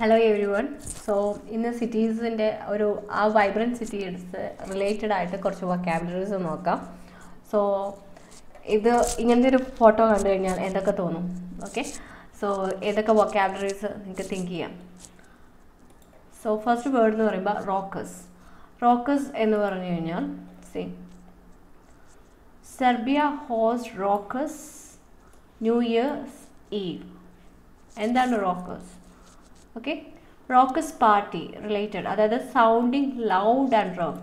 Hello every one so ഇന്ന് സിറ്റീസിന്റെ ഒരു ആ വൈബ്രന്റ് സിറ്റി എടുത്ത് റിലേറ്റഡ് ആയിട്ട് കുറച്ച് വൊക്കാബുലറീസ് നോക്കാം. സോ ഇത് ഇങ്ങനത്തെ ഒരു ഫോട്ടോ കണ്ടു കഴിഞ്ഞാൽ എന്തൊക്കെ തോന്നും? ഓക്കെ സോ ഏതൊക്കെ വൊക്കാബുലറീസ് നിങ്ങൾക്ക് തിങ്ക് ചെയ്യാം? സോ ഫസ്റ്റ് വേർഡ് എന്ന് പറയുമ്പോൾ റോക്കസ് റോക്കസ് എന്ന് പറഞ്ഞു കഴിഞ്ഞാൽ സി സെർബിയ ഹോസ് റോക്കസ് ന്യൂ ഇയേഴ്സ് ഈവ് എന്താണ് raucous okay raucous party related അതായത് സൗണ്ടിങ് ലൗഡ് ആൻഡ് റഫ്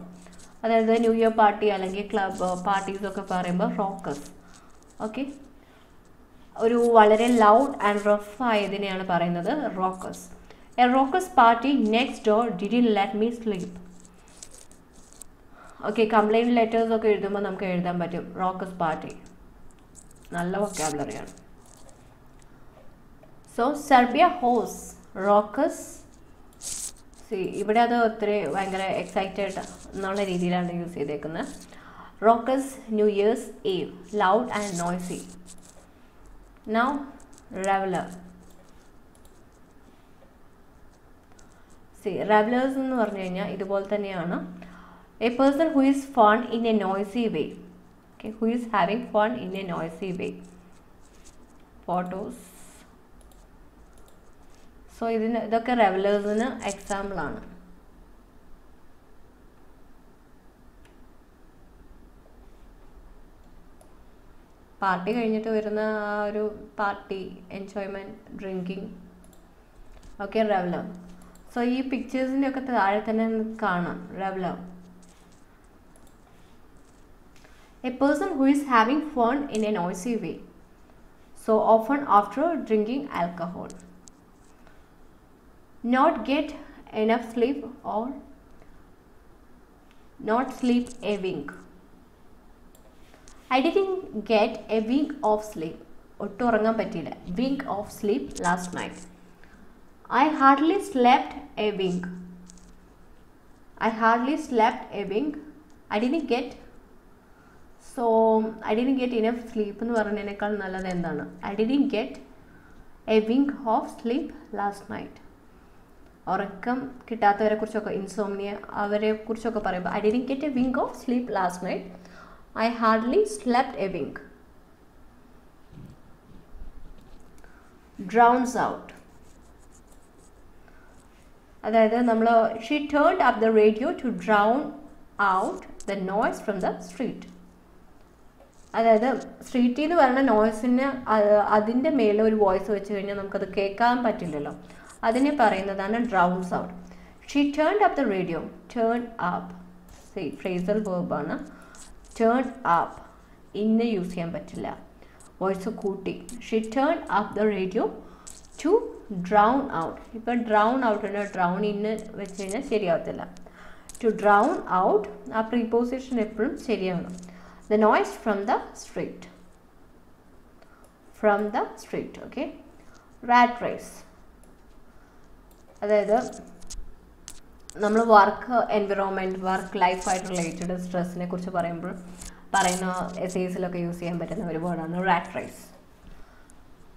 അതായത് ന്യൂ ഇയർ പാർട്ടി അല്ലെങ്കിൽ ക്ലബ് പാർട്ടീസ് ഒക്കെ പറയുമ്പോൾ റോക്കസ് ഓക്കെ ഒരു വളരെ ലൗഡ് ആൻഡ് റഫ് ആയതിനെയാണ് പറയുന്നത് raucous a raucous party next door didn't let me sleep okay complaint letters ഒക്കെ എഴുതുമ്പോൾ നമുക്ക് എഴുതാൻ പറ്റും റോക്കസ് പാർട്ടി നല്ല വൊക്കാബുലറിയാണ് സോ സെർബിയ ഹോസ് റോക്കസ്. സി ഇവിടെ അത് ഒത്തിരി ഭയങ്കര എക്സൈറ്റഡ് എന്നുള്ള രീതിയിലാണ് യൂസ് ചെയ്തേക്കുന്നത് raucous new year's eve loud and noisy now reveller see revellers എന്ന് പറഞ്ഞു കഴിഞ്ഞാൽ ഇതുപോലെ തന്നെയാണ്. A person who is fun in a noisy way okay who is having fun in a noisy way photos so ഇതിന് ഇതൊക്കെ റെവലേഴ്സിന് എക്സാമ്പിളാണ് party കഴിഞ്ഞിട്ട് വരുന്ന ആ ഒരു party enjoyment drinking okay reveller so ഈ പിക്ചേഴ്സിന്റെ ഒക്കെ താഴെ തന്നെ കാണാം. Reveller a person who is having fun in a noisy way so often after drinking alcohol not get enough sleep or not sleep a wink. I didn't get a wink of sleep. ഒട്ടും ഉറങ്ങാൻ പറ്റിയില്ല. Wink of sleep last night I hardly slept a wink I hardly slept a wink I didn't get so I didn't get enough sleep എന്ന് പറയുന്നതിനേക്കാൾ നല്ലത് എന്താണ്? I didn't get a wink of sleep last night ഉറക്കം കിട്ടാത്തവരെ കുറിച്ചൊക്കെ insomnia അവരെ കുറിച്ചൊക്കെ പറയുമ്പോൾ I didn't get a wink of sleep last night I hardly slept a wink drowns out അതായത് നമ്മൾ she turn up the radio to drown out the noise from the street അതായത് സ്ട്രീറ്റിൽ നിന്ന് വരുന്ന നോയ്സിന് അതിന്റെ മേലെ ഒരു വോയിസ് വെച്ച് കഴിഞ്ഞാൽ നമുക്കത് കേൾക്കാൻ പറ്റില്ലല്ലോ. അതിനെ പറയുന്നതാണ് drown sound she turn up the radio turn up phrasal വേർബാണ് turn up ഇന്ന് യൂസ് ചെയ്യാൻ പറ്റില്ല. വോയിസ് കൂട്ടി. She turn up the radio to drown out ഇപ്പം ഡ്രൗൺ ഔട്ടിന് ഡ്രൗൺ ഇന്ന് വെച്ച് കഴിഞ്ഞാൽ ശരിയാവത്തില്ല. ടു ഡ്രൗൺ ഔട്ട് ആ പ്രീപോസിഷൻ എപ്പോഴും ശരിയാണ്. The noise from the street from the street okay rat race അതായത് നമ്മൾ വർക്ക് എൻവിറോൺമെന്റ് വർക്ക് ലൈഫായിട്ട് റിലേറ്റഡ് സ്ട്രെസ്സിനെ കുറിച്ച് പറയുമ്പോൾ പറയുന്ന എസേസിലൊക്കെ യൂസ് ചെയ്യാൻ പറ്റുന്ന ഒരു വേർഡാണ് rat race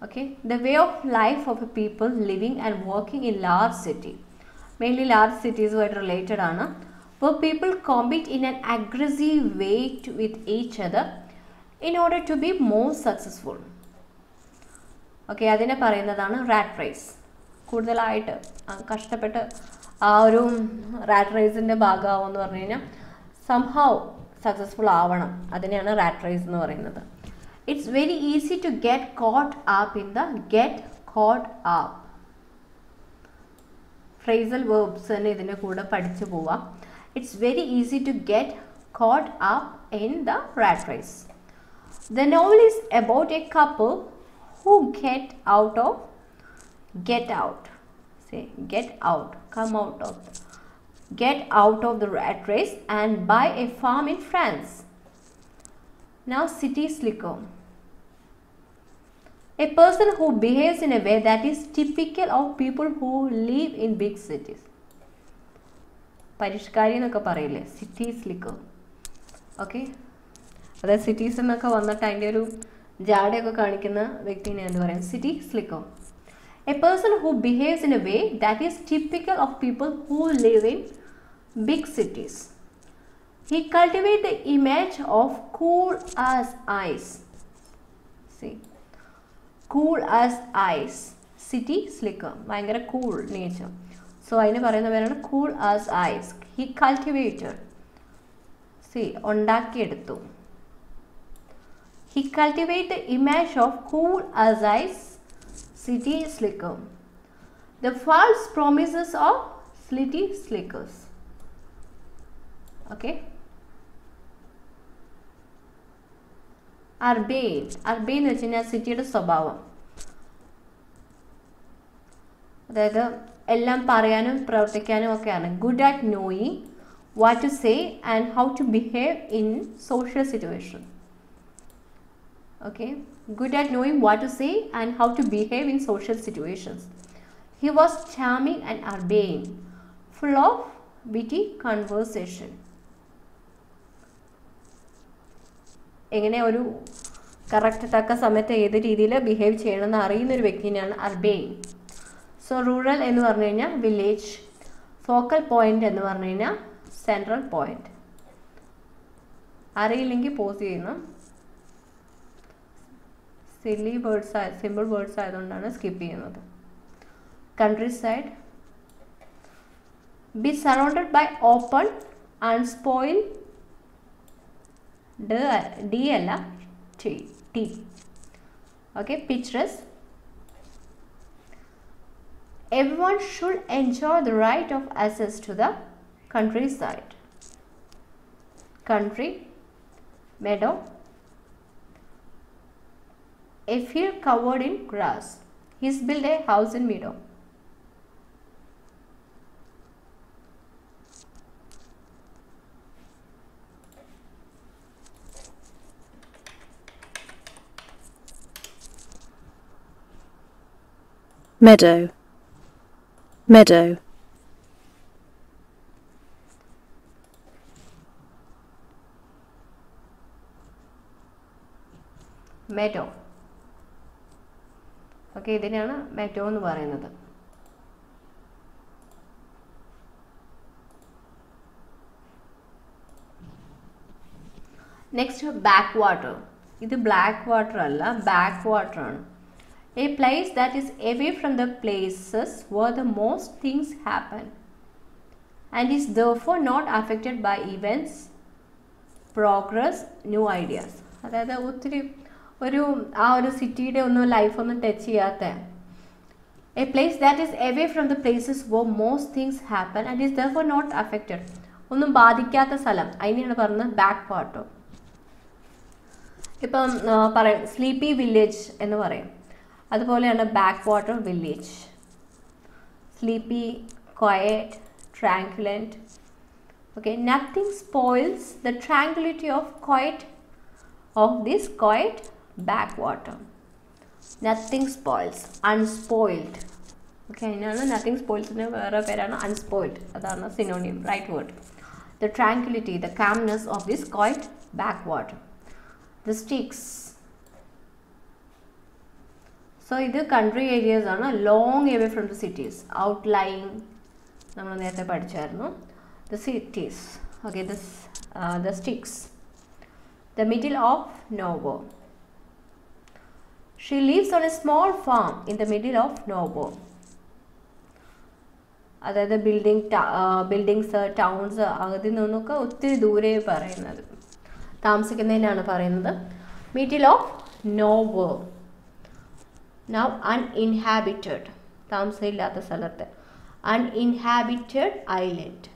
okay the way of life of a people living and working in large city mainly large സിറ്റീസുമായിട്ട് related ആണ്. For people compete in an aggressive way to with each other in order to be more successful okay അതിനെ പറയുന്നതാണ് rat rice കൂടുതലായിട്ട് കഷ്ടപ്പെട്ട് ആ ഒരു rat റേസിന്റെ ഭാഗമാവുമെന്ന് പറഞ്ഞു കഴിഞ്ഞാൽ somehow successful ആവണം. അതിനെയാണ് റാറ്റ് റേസ് എന്ന് പറയുന്നത്. It's very easy to get caught up in the get caught up phrasal verbs തന്നെ ഇതിന്റെ കൂടെ പഠിച്ചു പോവാം. It's very easy to get caught up in the rat race the novel is about a couple who get out of get out say get out come out of get out of the rat race and buy a farm in france now city slicker a person who behaves in a way that is typical of people who live in big cities പരിഷ്കാരി എന്നൊക്കെ പറയില്ലേ city slicker okay അതായത് cities എന്നൊക്കെ വന്നിട്ട് അതിന്റെ ഒരു ജാടയൊക്കെ കാണിക്കുന്ന വ്യക്തിനെ എന്ന് പറയാം city slicker A person who behaves in a way that is typical of people who live in big cities. He cultivates the image of cool as ice. See, cool as ice. City slicker. ഭയങ്കര cool nature so അതിന് പറയുന്ന പേരാണ് cool as ice he cultivated C ഉണ്ടാക്കിയെടുത്തു he cultivate the image of cool as ice City slicker. The false promises of city slickers. Okay. Urbane urbane എന്ന് വെച്ച് കഴിഞ്ഞാൽ സിറ്റിയുടെ സ്വഭാവം അതായത് എല്ലാം പറയാനും പ്രവർത്തിക്കാനും ഒക്കെയാണ് good at knowing what to say and how to behave in social situation okay? Good at knowing what to say and how to behave in social situations. He was charming and urbane full of witty conversation. എങ്ങനെ ഒരു correct തക്ക സമയത്ത് ഏത് രീതിയിൽ behave ചെയ്യണമെന്ന് അറിയുന്ന ഒരു വ്യക്തിനെയാണ് അർബെയിൻ so rural എന്ന് പറഞ്ഞു കഴിഞ്ഞാൽ വില്ലേജ് ഫോക്കൽ പോയിന്റ് എന്ന് പറഞ്ഞു കഴിഞ്ഞാൽ സെൻട്രൽ പോയിന്റ് അറിയില്ലെങ്കിൽ പോസ് ചെയ്യുന്നു. സില്ലി വേർഡ്സ് ആയ സിമ്പിൾ വേർഡ്സ് ആയതുകൊണ്ടാണ് സ്കിപ്പ് ചെയ്യുന്നത്. Countryside be surrounded by open unspoiled അല്ല T T okay picturesque everyone should enjoy the right of access to the countryside country meadow a field covered in grass. He's built a house in meadow. meadow, meadow, meadow okay ഇതിനാണ് meadow എന്ന് പറയുന്നത്. Next backwater ഇത് black water അല്ല backwater ആണ്. A place that is away from the places where the most things happen and is therefore not affected by events progress new ideas അതായത് ഒത്തിരി ഒരു ആ ഒരു സിറ്റിയുടെ ഒന്നും ലൈഫൊന്നും ടച്ച് ചെയ്യാത്ത. A place that is away from the places where most things happen and is therefore not affected ഒന്നും ബാധിക്കാത്ത സ്ഥലം. അതിനെയാണ് പറഞ്ഞത് ബാക്ക് പാർട്ടോ ഇപ്പം പറയും സ്ലീപ്പി വില്ലേജ് എന്ന് പറയും. അതുപോലെയാണ് backwater village sleepy quiet tranquil okay nothing spoils the tranquillity of quiet of this quiet backwater. Nothing spoils. Unspoiled. Okay അതിനാണ് നത്തിങ് സ്പോയിൽസിന് വേറെ പേരാണ് അൺസ്പോയിൽഡ് അതാണ് synonym right word the tranquillity the calmness of this quiet backwater the sticks so ഇത് country areas ആണ് long away from the cities outlying നമ്മൾ നേരത്തെ പഠിച്ചായിരുന്നു. The cities. Okay this uh, the sticks. The middle of nowhere. She lives on a small farm in the middle of nowhere. അതായത് building buildings towns അതിൽ നിന്നൊക്കെ ഒത്തിരി ദൂരെ പറയുന്നത് താമസിക്കുന്നതിനാണ് പറയുന്നത്. Middle of nowhere uninhabited താമസമില്ലാത്ത സ്ഥലത്ത്. Uninhabited island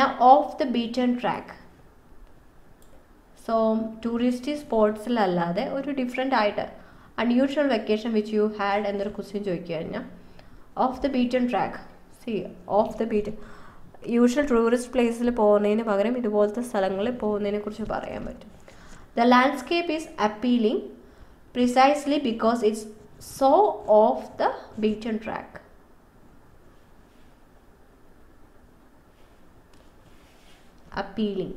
now off the beaten track. So tourist സ്പോട്സിലല്ലാതെ ഒരു ഡിഫറെന്റ് ആയിട്ട് unusual vacation which you had എന്നൊരു ക്വസ്റ്റ്യൻ ചോദിക്കുക കഴിഞ്ഞാൽ off the beaten track see off the beat usual tourist പ്ലേസിൽ പോകുന്നതിന് പകരം ഇതുപോലത്തെ സ്ഥലങ്ങളിൽ പോകുന്നതിനെ കുറിച്ച് പറയാൻ പറ്റും. The landscape is appealing precisely because it's so off the beaten track appealing.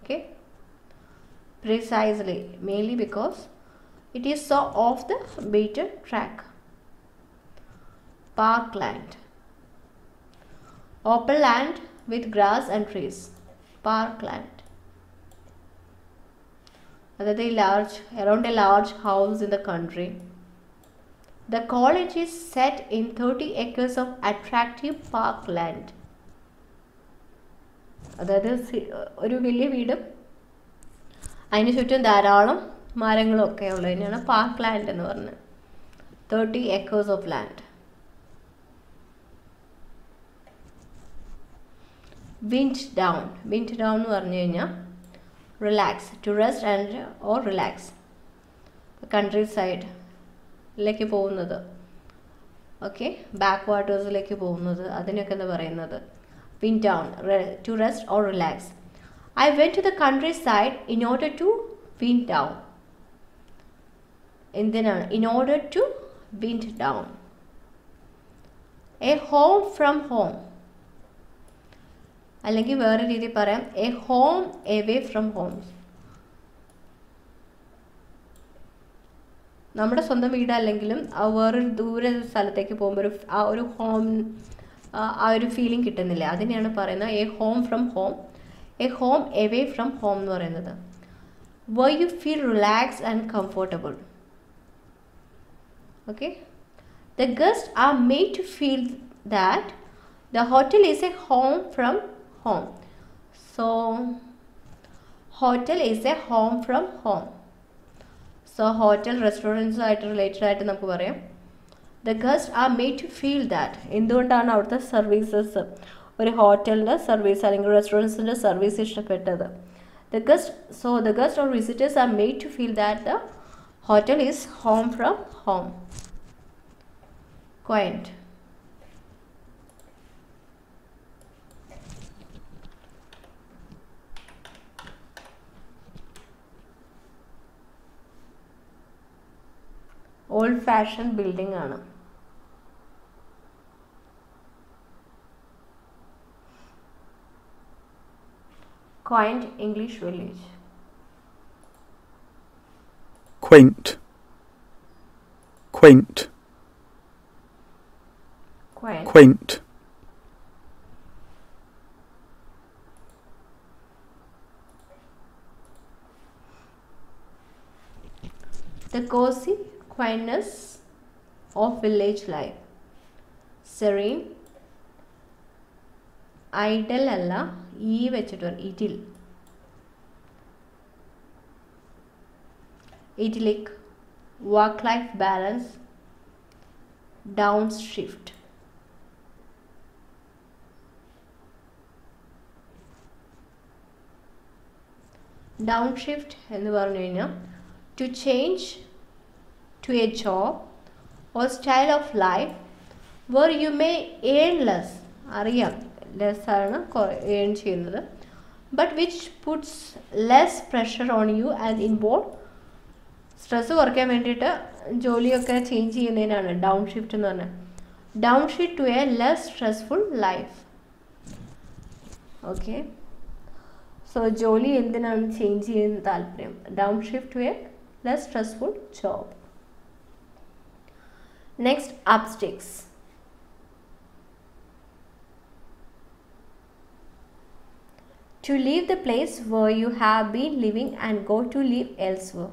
Okay? precisely mainly because it is so off the beaten track parkland open land with grass and trees parkland അതായത് ഈ large around a large house in the country the college is set in thirty acres of attractive park land അതായത് C- ഒരു വലിയ വീടും അതിന് ചുറ്റും ധാരാളം മരങ്ങളും ഒക്കെ ഉള്ളതിനാണ് പാർക്ക് ലാൻഡ് എന്ന് പറഞ്ഞത് thirty acres of land wind down wind down എന്ന് പറഞ്ഞു കഴിഞ്ഞാൽ relax to rest and or relax country സൈഡിലേക്ക് പോകുന്നത്. ഓക്കെ ബാക്ക് വാട്ടേഴ്സിലേക്ക് പോകുന്നത്. അതിനൊക്കെ എന്താ പറയുന്നത് wind down to rest or relax I went to the countryside in order to wind down. എന്തിനാണ് in order to wind down a home from home അല്ലെങ്കിൽ വേറെ രീതിയിൽ പറയാം. A home away from home നമ്മുടെ സ്വന്തം വീടല്ലെങ്കിലും ആ വേറൊരു ദൂരെ സ്ഥലത്തേക്ക് പോകുമ്പോൾ ഒരു ആ ഒരു ഹോം ആ ഒരു ഫീലിംഗ് കിട്ടുന്നില്ല. അതിനെയാണ് പറയുന്നത്. A home from home a home away from home എന്ന് പറയുന്നത് where you feel relax and comfortable the guests are made to feel that the hotel is a home from home so hotel is a home from home so hotel restaurants ആയിട്ട് related ആയിട്ട് നമുക്ക് പറയാം the guest are made to feel that എന്തുകൊണ്ടാണ് അവിടുത്തെ services ഒരു ഹോട്ടലിന്റെ service അല്ലെങ്കിൽ റെസ്റ്റോറന്റ്സിന്റെ സർവീസ് ഇഷ്ടപ്പെട്ടത്. The guest so the guest or visitors are made to feel that the hotel is home from home quaint. Old fashion building ആണ്. quaint English village. Quaint. Quaint. Quaint. Quaint. The cozy quaintness of village life. Serene idyll അല്ല ഈ വെച്ചിട്ട് വരും idyll. Idyllic work life balance downshift downshift എന്ന് പറഞ്ഞു കഴിഞ്ഞാൽ to change to a job or style of life where you may earn less അറിയാം. Less ആണ് earn ചെയ്യുന്നത്. But which puts less pressure on you and involve stress കുറയ്ക്കാൻ വേണ്ടിയിട്ട് ജോലിയൊക്കെ change ചെയ്യുന്നതിനാണ് ഡൗൺ ഷിഫ്റ്റ് എന്ന് പറഞ്ഞാൽ downshift to a less stressful life okay so ജോലി എന്തിനാണ് ചേഞ്ച് ചെയ്യുന്ന താല്പര്യം? Downshift to a less stressful job next up sticks to leave the place where you have been living and go to live elsewhere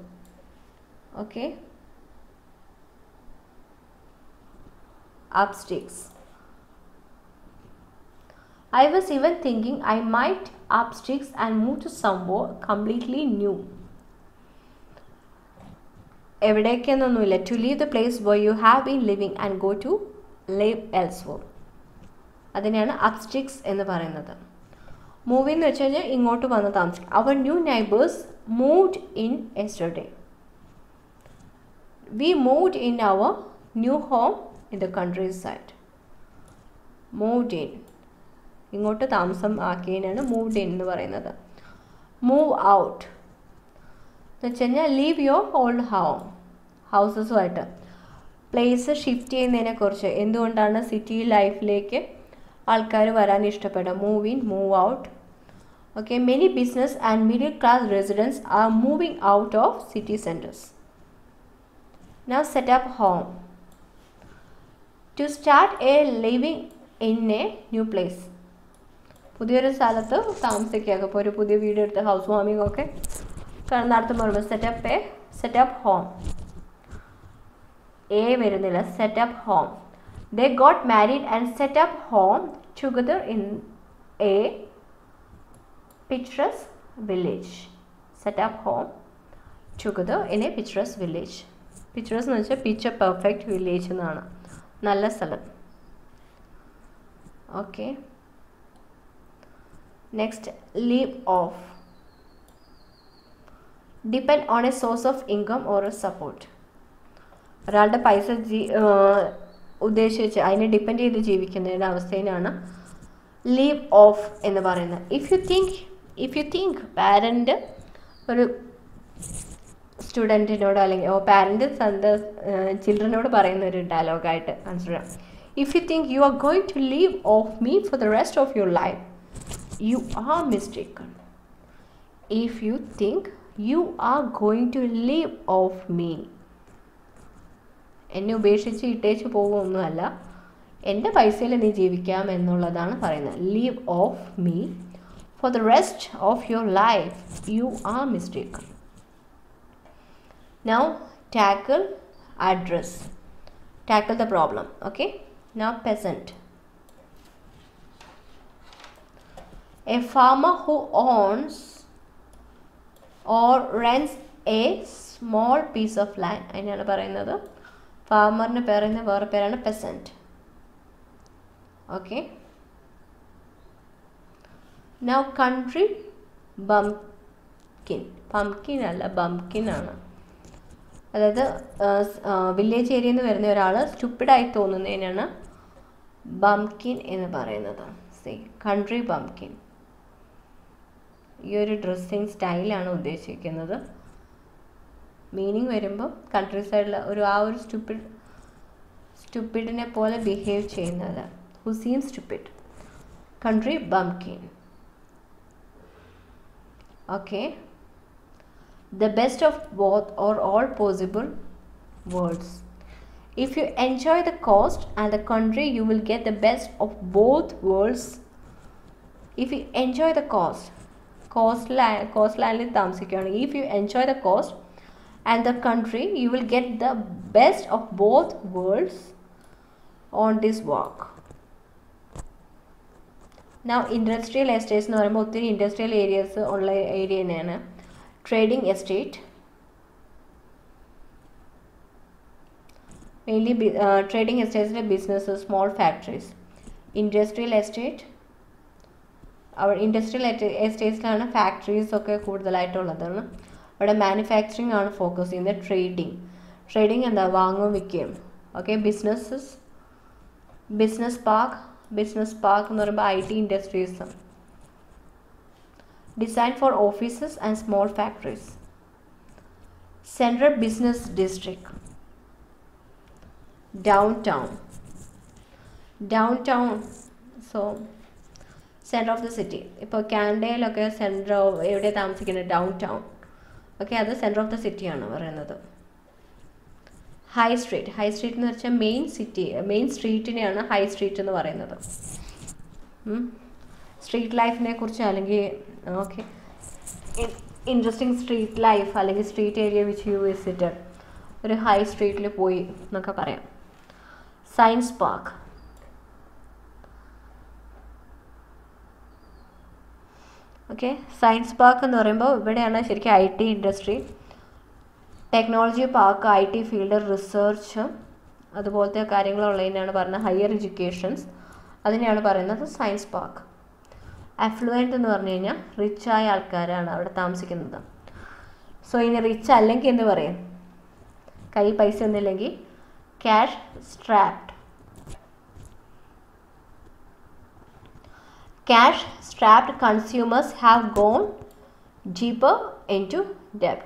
okay upsticks i was even thinking i might up sticks and move to somewhere completely new എവിടേക്കെന്നൊന്നുമില്ല to leave the place where you have been living and go to live elsewhere അതിനെയാണ് up sticks എന്ന് പറയുന്നത് movie എന്ന് വെച്ച് കഴിഞ്ഞാൽ ഇങ്ങോട്ട് വന്ന് താമസിക്കും. Our new neighbours moved in yesterday we moved in our new home in the countryside moved in ഇങ്ങോട്ട് താമസം ആക്കിയതിനാണ് മൂവ്ഡ് ഇൻ എന്ന് പറയുന്നത്. മൂവ് ഔട്ട് എന്ന് വെച്ച് കഴിഞ്ഞാൽ ലീവ് യുവർ ഓൾഡ് ഹോം ഹൗസസുമായിട്ട് പ്ലേസ് ഷിഫ്റ്റ് ചെയ്യുന്നതിനെക്കുറിച്ച്. എന്തുകൊണ്ടാണ് സിറ്റി ലൈഫിലേക്ക് ആൾക്കാർ വരാൻ ഇഷ്ടപ്പെടും. Move in move out okay many business and middle class residence are moving out of city centres now set up home to start a living in a new place പുതിയൊരു സ്ഥലത്ത് താമസിക്കുക ഇപ്പോൾ ഒരു പുതിയ വീട് എടുത്ത് ഹൗസ് വാമിംഗ് ഒക്കെ നടത്തുമ്പോൾ set up a set up home a വരുന്നില്ല set up home they got married and set up home together in a picturesque village set up home together in a picturesque village picturesque എന്ന് വെച്ചാൽ picture perfect village എന്നാണ്. നല്ല സ്ഥലം. Okay next leave off depend on a source of income or a support ഒരാളുടെ പൈസ ജീ ഉദ്ദേശിച്ച് അതിനെ depend ചെയ്ത് ജീവിക്കുന്നതിന്റെ അവസ്ഥയിലാണ് ലീവ് ഓഫ് എന്ന് പറയുന്നത്. If you think if you think parent ഒരു സ്റ്റുഡന്റിനോട് അല്ലെങ്കിൽ ഓ പാരന്റ് സ്വന്തം ചിൽഡ്രനോട് പറയുന്ന ഒരു ഡയലോഗായിട്ട് കൺസിഡർ ചെയ്യാം. If you think you are going to leave off me for the rest of your life you are mistaken if you think you are going to leave off me എന്നെ ഉപേക്ഷിച്ച് ഇട്ടേച്ച് പോകുമൊന്നുമല്ല എന്റെ പൈസയിൽ നീ ജീവിക്കാം എന്നുള്ളതാണ് പറയുന്നത്. Leave off me for the rest of your life you are mistaken now tackle address tackle the problem okay now peasant a farmer who owns or rents a small piece of land അതിനാണ് പറയുന്നത്. ഫാമറിന് പറയുന്ന വേറെ പേരാണ് peasant okay. Now country bumpkin pumpkin അല്ല bumpkin ആണ്. അതായത് village ഏരിയയിൽ നിന്ന് വരുന്ന ഒരാൾ സ്റ്റുപ്പിഡായി തോന്നുന്നതിനാണ് ബംകിൻ എന്ന് പറയുന്നത്. സി കൺട്രി ബംകിൻ ഈ ഒരു ഡ്രസ്സിങ് സ്റ്റൈലാണ് ഉദ്ദേശിക്കുന്നത്. മീനിങ് വരുമ്പോൾ കൺട്രി സൈഡിൽ ഒരു ആ ഒരു സ്റ്റുപ്പിഡ് സ്റ്റുപ്പിഡിനെ പോലെ ബിഹേവ് ചെയ്യുന്നത് who seem stupid country bumpkin okay the best of both or all possible worlds. If you enjoy the coast and the country, you will get the best of both worlds. If you enjoy the coast, coastline, coastline താമസിക്കുകയാണ് if you enjoy the coast and the country, you will get the best of both worlds on this walk. Now industrial estates എന്ന് പറയുമ്പോൾ ഒത്തിരി industrial areas ഉള്ള area തന്നെയാണ്. Trading estate mainly trading എസ്റ്റേറ്റ്സിലെ business small factories industrial estate അവിടെ industrial എസ്റ്റേറ്റ്സിലാണ് factories ഒക്കെ കൂടുതലായിട്ടുള്ളതാണ്. അവിടെ മാനുഫാക്ചറിങ് ആണ് ഫോക്കസ് ചെയ്യുന്നത് ട്രേഡിംഗ് ട്രേഡിംഗ് എന്താ വാങ്ങുകയും വിൽക്കുകയും okay businesses business park business park എന്ന് പറയുമ്പോൾ I T industries designed for offices and small factories. Central Business District. Downtown. Downtown. So, centre of the city ഇപ്പോൾ കാനഡയിലൊക്കെ സെന്റർ എവിടെ താമസിക്കുന്നത് ഡൗൺ ടൗൺ ഓക്കെ അത് സെന്റർ ഓഫ് ദ സിറ്റിയാണ് പറയുന്നത്. High street high street എന്ന് വെച്ചാൽ മെയിൻ സിറ്റി മെയിൻ സ്ട്രീറ്റിനെയാണ് ഹൈ സ്ട്രീറ്റ് എന്ന് പറയുന്നത്. സ്ട്രീറ്റ് ലൈഫിനെ കുറിച്ച് അല്ലെങ്കിൽ ഓക്കെ ഇൻട്രസ്റ്റിംഗ് സ്ട്രീറ്റ് ലൈഫ് അല്ലെങ്കിൽ street area which you visited ഒരു ഹൈ സ്ട്രീറ്റിൽ പോയി എന്നൊക്കെ പറയാം. Science park okay science park എന്ന് പറയുമ്പോൾ ഇവിടെയാണ് ശരിക്കും I T industry technology park I T field research അതുപോലത്തെ കാര്യങ്ങളുള്ളതിനാണ് പറയുന്നത് ഹയർ എഡ്യൂക്കേഷൻസ് അതിനെയാണ് പറയുന്നത് സയൻസ് പാർക്ക് അഫ്ലുവന്റ് എന്ന് പറഞ്ഞു കഴിഞ്ഞാൽ റിച്ചായ ആൾക്കാരാണ് അവിടെ താമസിക്കുന്നത്. സോ ഇനി റിച്ച് അല്ലെങ്കിൽ എന്ന് പറയും? കൈ പൈസ ഒന്നുമില്ലെങ്കിൽ cash strapped cash strapped consumers have gone deeper into debt.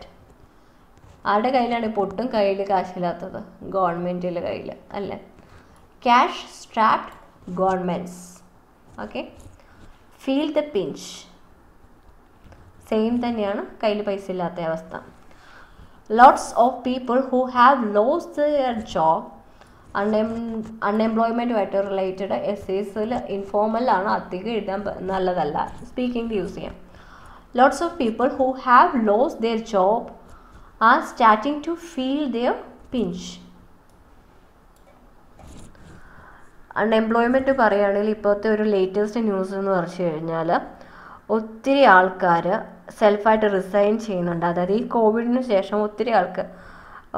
ആരുടെ കയ്യിലാണ് ഇപ്പോൾ ഒട്ടും കയ്യിൽ കാശില്ലാത്തത്? ഗവൺമെന്റിന്റെ കയ്യിൽ അല്ലേ? Cash strapped governments okay feel the pinch same തന്നെയാണ് കയ്യിൽ പൈസ ഇല്ലാത്ത അവസ്ഥ. Lots of people who have lost their job അൺഎം അൺഎംപ്ലോയ്മെന്റുമായിട്ട് റിലേറ്റഡ് എസ്സേസിൽ ഇൻഫോർമലാണ് അധികം എഴുതാൻ നല്ലതല്ല. സ്പീക്കിംഗ് യൂസ് ചെയ്യാം. Lots of people who have lost their job are starting to feel their pinch unemployment പറയുകയാണെങ്കിൽ ഇപ്പോഴത്തെ ഒരു ലേറ്റസ്റ്റ് ന്യൂസ് എന്ന് പറഞ്ഞു കഴിഞ്ഞാൽ ഒത്തിരി ആൾക്കാർ സെൽഫായിട്ട് റിസൈൻ ചെയ്യുന്നുണ്ട്. അതായത് ഈ കോവിഡിന് ശേഷം ഒത്തിരി ആൾക്കാർ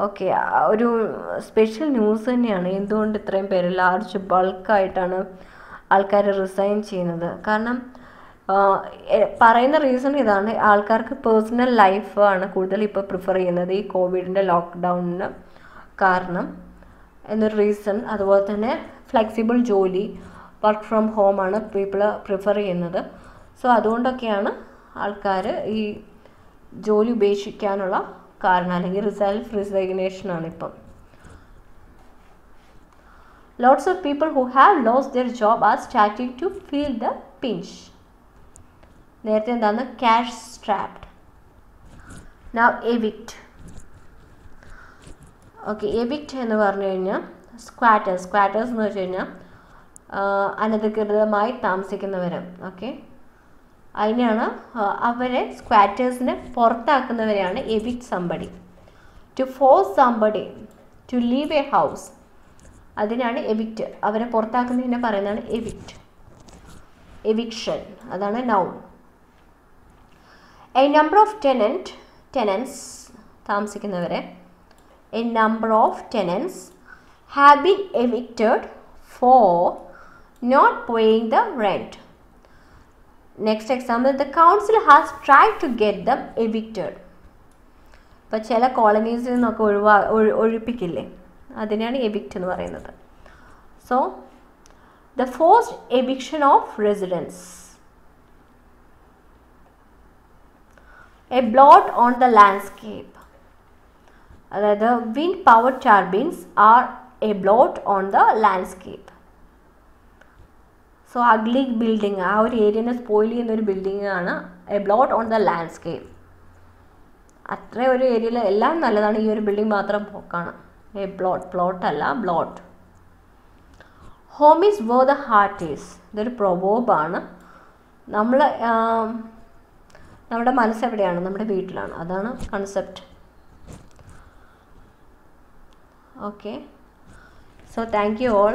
ഓക്കെ ഒരു സ്പെഷ്യൽ ന്യൂസ് തന്നെയാണ്. എന്തുകൊണ്ട് ഇത്രയും പേര് ലാർജ് ബൾക്കായിട്ടാണ് ആൾക്കാർ റിസൈൻ ചെയ്യുന്നത്? കാരണം പറയുന്ന റീസൺ ഇതാണ്. ആൾക്കാർക്ക് പേഴ്സണൽ ലൈഫാണ് കൂടുതൽ ഇപ്പോൾ പ്രിഫർ ചെയ്യുന്നത് ഈ കോവിഡിന്റെ ലോക്ക്ഡൗണിന് കാരണം. എന്നൊരു റീസൺ അതുപോലെ തന്നെ ഫ്ലെക്സിബിൾ ജോലി വർക്ക് ഫ്രം ഹോമാണ് പീപ്പിൾ പ്രിഫർ ചെയ്യുന്നത്. സോ അതുകൊണ്ടൊക്കെയാണ് ആൾക്കാർ ഈ ജോലി ഉപേക്ഷിക്കാനുള്ള കാരണം അല്ലെങ്കിൽ സെൽഫ് റിസൈഗ്നേഷനാണ് ഇപ്പം. Lots of people who have lost their job are starting to feel the pinch നേരത്തെ എന്താണ് cash strapped now evict okay evict എന്ന് പറഞ്ഞു കഴിഞ്ഞാൽ സ്ക്വാറ്റേഴ്സ് സ്ക്വാറ്റേഴ്സ് എന്ന് വെച്ച് കഴിഞ്ഞാൽ അനധികൃതമായി താമസിക്കുന്നവരും. ഓക്കെ അതിനെയാണ് അവരെ സ്ക്വാറ്റേഴ്സിനെ പുറത്താക്കുന്നവരെയാണ് evict somebody to force somebody to leave a house അതിനാണ് എവിക്റ്റ് അവരെ പുറത്താക്കുന്നതിനെ പറയുന്നതാണ് എവിക്റ്റ് എവിക്ഷൻ അതാണ് noun a number of tenant tenants താമസിക്കുന്നവരെ a number of tenants have been evicted for not paying the rent next example the council has try to get them evicted ഇപ്പോൾ ചില കോളനീസിൽ നിന്നൊക്കെ ഒഴിവാ ഒഴി- ഒഴിപ്പിക്കില്ലേ? അതിനാണ് evict എന്ന് പറയുന്നത്. So the forced eviction of residence a blot on the landscape അതായത് wind power turbines are a blot on the landscape so ugly building ആ ഒരു ഏരിയനെ സ്പോയിൽ ചെയ്യുന്ന ഒരു ബിൽഡിംഗ് ആണ് a blot on the landscape അത്ര ഒരു ഏരിയയിൽ എല്ലാം നല്ലതാണ്. ഈ ഒരു ബിൽഡിംഗ് മാത്രം പോക്കാണ്. എ ബ്ലോട്ട് പ്ലോട്ട് അല്ല blot home is where the heart is ഇതൊരു പ്രൊവോബാണ് നമ്മൾ നമ്മുടെ മനസ്സെവിടെയാണ് നമ്മുടെ വീട്ടിലാണ്. അതാണ് concept okay so thank you all